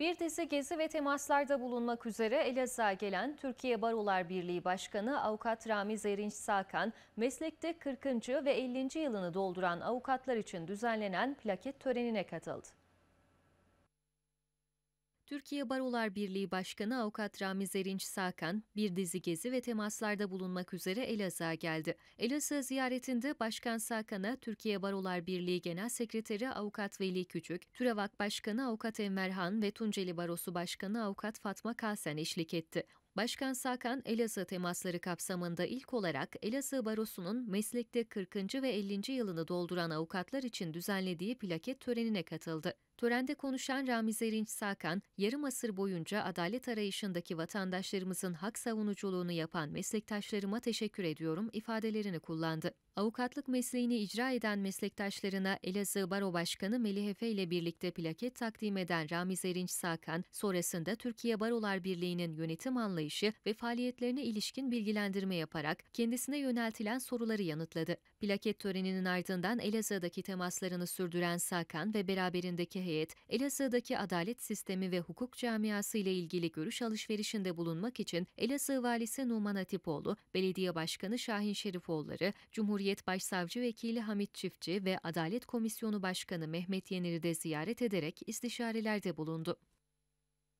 Bir dizi gezi ve temaslarda bulunmak üzere Elazığ'a gelen Türkiye Barolar Birliği Başkanı Avukat Ramiz Erinç Sakan, meslekte 40. ve 50. yılını dolduran avukatlar için düzenlenen plaket törenine katıldı. Türkiye Barolar Birliği Başkanı Avukat Ramiz Erinç Sakan, bir dizi gezi ve temaslarda bulunmak üzere Elazığ'a geldi. Elazığ ziyaretinde Başkan Sakan'a Türkiye Barolar Birliği Genel Sekreteri Avukat Veli Küçük, TÜREVAK Başkanı Avukat Enverhan ve Tunceli Barosu Başkanı Avukat Fatma Kalsen eşlik etti. Başkan Sakan, Elazığ temasları kapsamında ilk olarak Elazığ Barosu'nun meslekte 40. ve 50. yılını dolduran avukatlar için düzenlediği plaket törenine katıldı. Törende konuşan Ramiz Erinç Sakan, yarım asır boyunca adalet arayışındaki vatandaşlarımızın hak savunuculuğunu yapan meslektaşlarıma teşekkür ediyorum ifadelerini kullandı. Avukatlık mesleğini icra eden meslektaşlarına Elazığ Baro Başkanı Melih Efe ile birlikte plaket takdim eden Ramiz Erinç Sakan, sonrasında Türkiye Barolar Birliği'nin yönetim anlayışı ve faaliyetlerine ilişkin bilgilendirme yaparak kendisine yöneltilen soruları yanıtladı. Plaket töreninin ardından Elazığ'daki temaslarını sürdüren Sakan ve beraberindeki heyet, Elazığ'daki adalet sistemi ve hukuk camiası ile ilgili görüş alışverişinde bulunmak için Elazığ Valisi Numan Atipoğlu, Belediye Başkanı Şahin Şerifoğulları, Cumhuriyet Başsavcı Vekili Hamit Çiftçi ve Adalet Komisyonu Başkanı Mehmet Yenir'i de ziyaret ederek istişarelerde bulundu.